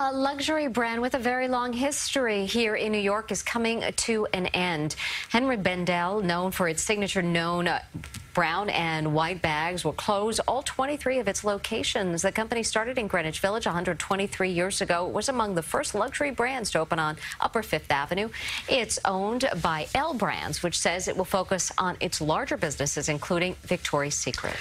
A luxury brand with a very long history here in New York is coming to an end. Henri Bendel, known for its signature known uh, brown and white bags, will close all 23 of its locations. The company started in Greenwich Village 123 years ago. It was among the first luxury brands to open on Upper Fifth Avenue. It's owned by L Brands, which says it will focus on its larger businesses, including Victoria's Secret.